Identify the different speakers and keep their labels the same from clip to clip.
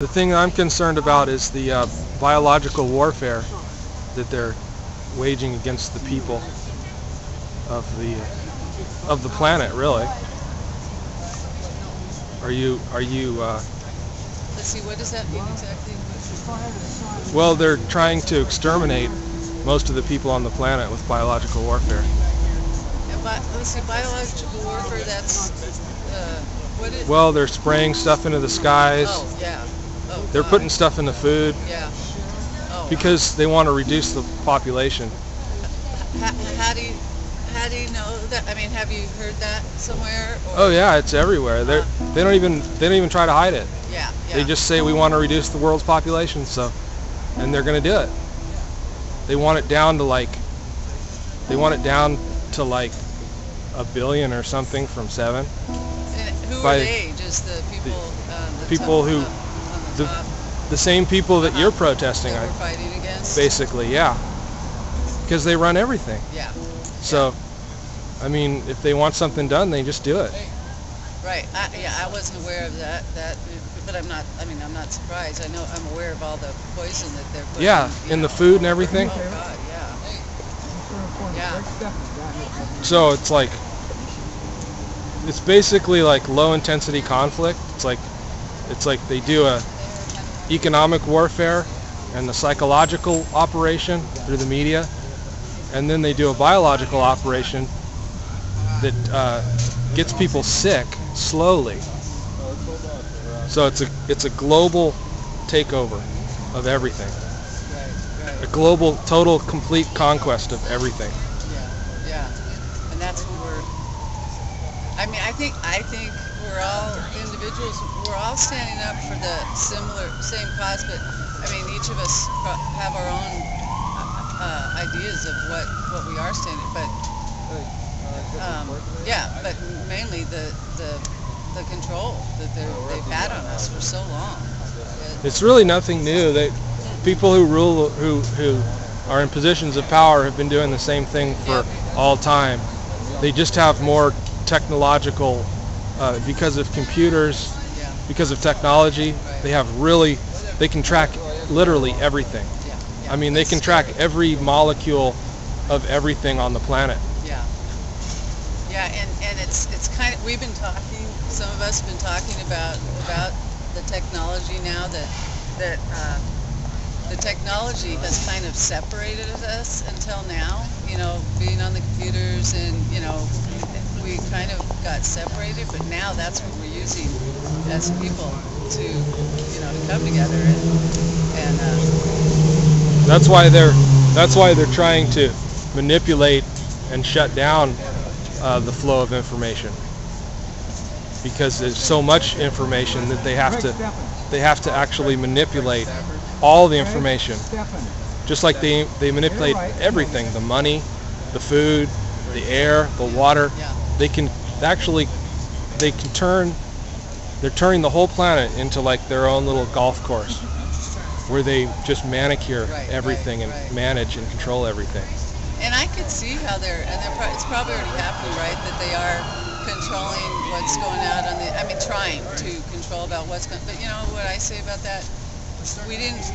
Speaker 1: The thing I'm concerned about is the uh, biological warfare that they're waging against the people of the of the planet. Really, are you are you? Uh,
Speaker 2: Let's see, what does that mean exactly?
Speaker 1: well, they're trying to exterminate most of the people on the planet with biological warfare.
Speaker 2: Bi- let's see, biological warfare, that's, uh, what is,
Speaker 1: Well, they're spraying stuff into the skies.
Speaker 2: oh, yeah. Oh,
Speaker 1: They're putting stuff in the food
Speaker 2: Yeah. Oh.
Speaker 1: because they want to reduce the population.
Speaker 2: How, how do you, how do you know that? I mean, have you heard that somewhere? Or,
Speaker 1: Oh yeah, it's everywhere. They they don't even they don't even try to hide it.
Speaker 2: Yeah, yeah.
Speaker 1: They just say we want to reduce the world's population, so and they're going to do it. They want it down to like they want it down to like a billion or something from 7.
Speaker 2: And who
Speaker 1: by
Speaker 2: are they? Just the people, um, the
Speaker 1: people who-
Speaker 2: uh, the,
Speaker 1: the- same people that you're
Speaker 2: Uh-huh.
Speaker 1: protesting,
Speaker 2: that
Speaker 1: I
Speaker 2: we're fighting against?
Speaker 1: basically, yeah. Because they run everything.
Speaker 2: Yeah,
Speaker 1: So I mean, if they want something done, they just do it.
Speaker 2: right. I, yeah, I wasn't aware of that, that, but I'm not, I mean, I'm not surprised. I know, I'm aware of all the poison that they're putting.
Speaker 1: Yeah,
Speaker 2: you
Speaker 1: in the food and everything.
Speaker 2: Oh, God, yeah. Yeah.
Speaker 1: So it's like it's basically like low intensity conflict. It's like it's like they do a economic warfare and the psychological operation through the media, and then they do a biological operation that uh, gets people sick slowly. So it's a it's a global takeover of everything, a global, total, complete conquest of everything.
Speaker 2: Yeah, yeah. And that's what we're, I mean, I think, I think we're all individuals, we're all standing up for the similar, same cause, but, I mean, each of us have our own uh, uh, ideas of what, what we are standing, but, um, yeah, but mainly the, the, the control that they've had on us for so long.
Speaker 1: It's really nothing new. They, people who rule, who who are in positions of power, have been doing the same thing for all time. They just have more technological, uh, because of computers, because of technology. They have really, they can track literally everything. I mean, they can track every molecule of everything on the planet.
Speaker 2: Yeah. Yeah, and, and it's it's kind of we've been talking. Some of us have been talking about about the technology now that that uh, the technology has kind of separated us until now. You know, being on the computers and you know we kind of got separated, but now that's what we're using as people to you know to come together and and uh,
Speaker 1: That's why they're that's why they're trying to manipulate and shut down uh, the flow of information. Because there's so much information that they have to they have to actually manipulate all the information. Just like they they manipulate everything the money the food the air the water they can actually they can turn they're turning the whole planet into like their own little golf course where they just manicure
Speaker 2: Right,
Speaker 1: everything
Speaker 2: right,
Speaker 1: and
Speaker 2: right.
Speaker 1: manage and control everything
Speaker 2: And I could see how they're, and they're, pro- it's probably already happening, right? That they are controlling what's going out on the, I mean, trying to control about what's going. But you know what I say about that? We didn't.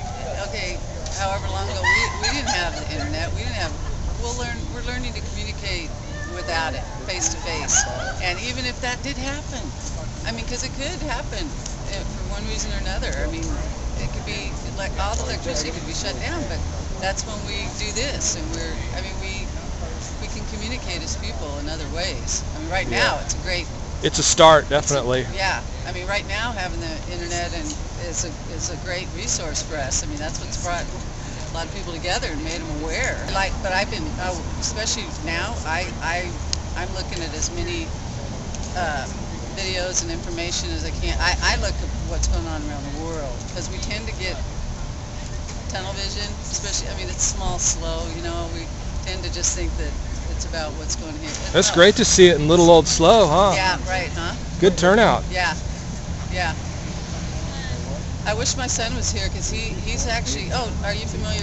Speaker 2: Okay, however long ago, we, we didn't have the internet. We didn't have. We'll learn. We're learning to communicate without it, face to face. And even if that did happen, I mean, because it could happen eh, for one reason or another. I mean, it could be like all the electricity could be shut down, but that's when we do this, and we're. I mean, we we can communicate as people in other ways. I mean, right now it's a great.
Speaker 1: it's a start definitely
Speaker 2: Yeah, I mean, right now having the internet and is a is a great resource for us. I mean, that's what's brought a lot of people together and made them aware. Like, but I've been, uh, especially now, I I I'm looking at as many. Uh, videos and information as I can. I, I look at what's going on around the world because we tend to get tunnel vision, especially, I mean, it's small, SLO, you know, we tend to just think that it's about what's going here. It's
Speaker 1: that's great to see it in little old SLO huh
Speaker 2: Yeah, right, huh?
Speaker 1: good turnout
Speaker 2: Yeah, yeah. I wish my son was here because he, he's actually, oh, are you familiar